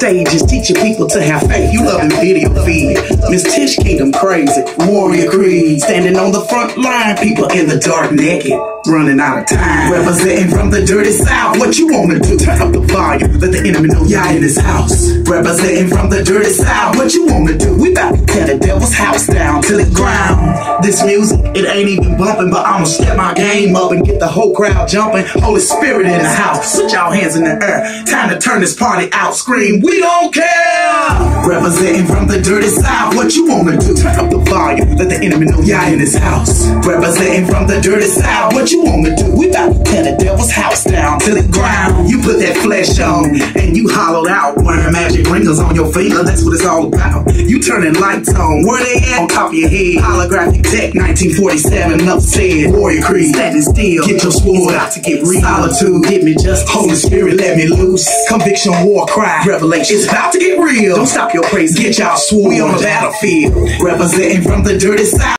stages, teaching people to have faith. You loving video feed. Miss Tish Kingdom crazy. Warrior Creed. Standing on the front line, people in the dark naked. Running out of time. Representing from the dirty south. What you wanna do? Turn up the volume. Let the enemy know y'all in his house. Representing from the dirty south. What you wanna do? We about to tear the devil's house down to the ground. This music, it ain't even bumping, but I'ma step my game up and get the whole crowd jumping. Holy Spirit in the house. Put y'all hands in the air. Time to turn this party out. Scream, we don't care. Representing from the dirty south. What you wanna do? Turn up the volume. Let the enemy know y'all in this house. Representing from the dirty south. What you wanna do? We about to tear the devil's house down to the ground. You put that flesh on and you. Wearing on your finger. That's what it's all about. You turning lights on. Where they at? On top of your head. Holographic tech. 1947. Enough said. Warrior Creed. Standing still. Get your sword out to get real. Solitude. Get me just. Holy Spirit, let me loose. Conviction, war cry. Revelation. It's about to get real. Don't stop your praise. Get y'all sword. We on the battlefield. Representing from the dirty side.